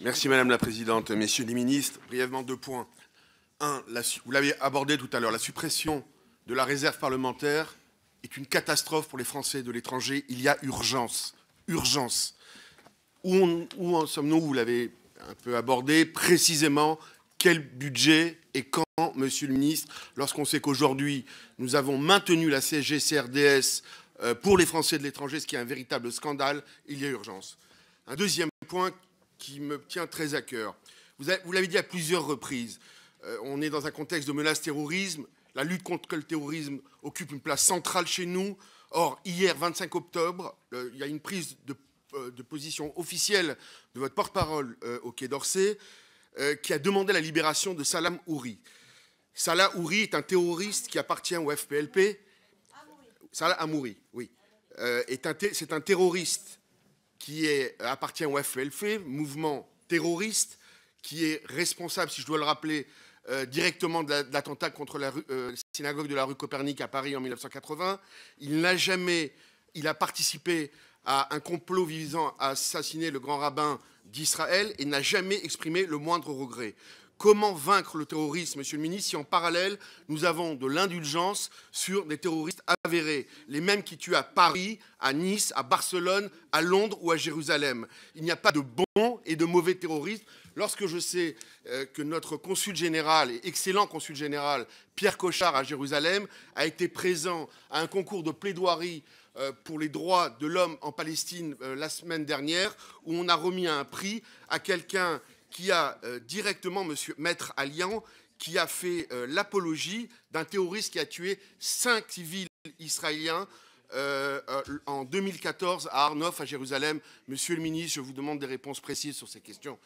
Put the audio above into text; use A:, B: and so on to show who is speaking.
A: Merci Madame la Présidente. Messieurs les ministres, brièvement deux points. Un, vous l'avez abordé tout à l'heure, la suppression de la réserve parlementaire est une catastrophe pour les Français de l'étranger. Il y a urgence. Urgence. Où, en sommes-nous? Vous l'avez un peu abordé. Précisément, quel budget et quand, Monsieur le Ministre, lorsqu'on sait qu'aujourd'hui, nous avons maintenu la CSG-CRDS euh, pour les Français de l'étranger, ce qui est un véritable scandale, il y a urgence. Un deuxième point qui me tient très à cœur. Vous l'avez dit à plusieurs reprises, euh, on est dans un contexte de menace terrorisme. La lutte contre le terrorisme occupe une place centrale chez nous. Or, hier, 25 octobre, euh, il y a une prise de, euh, position officielle de votre porte-parole au Quai d'Orsay qui a demandé la libération de Salam Houri. Salah Houri est un terroriste qui appartient au FPLP. Salah Amouri, oui. c'est un terroriste qui est, appartient au FLF, mouvement terroriste, qui est responsable, si je dois le rappeler, euh, directement de l'attentat contre la euh, synagogue de la rue Copernic à Paris en 1980. Il n'a jamais, il a participé à un complot visant à assassiner le grand rabbin d'Israël et n'a jamais exprimé le moindre regret. Comment vaincre le terrorisme, Monsieur le ministre, si en parallèle, nous avons de l'indulgence sur des terroristes avérés, les mêmes qui tuent à Paris, à Nice, à Barcelone, à Londres ou à Jérusalem? Il n'y a pas de bons et de mauvais terroristes. Lorsque je sais euh, que notre consul général, et excellent consul général, Pierre Cochard à Jérusalem, a été présent à un concours de plaidoirie euh, pour les droits de l'homme en Palestine euh, la semaine dernière, où on a remis un prix à quelqu'un qui a euh, directement, monsieur Maître Allian, qui a fait euh, l'apologie d'un terroriste qui a tué cinq civils israéliens euh, en 2014 à Arnof, à Jérusalem. Monsieur le ministre, je vous demande des réponses précises sur ces questions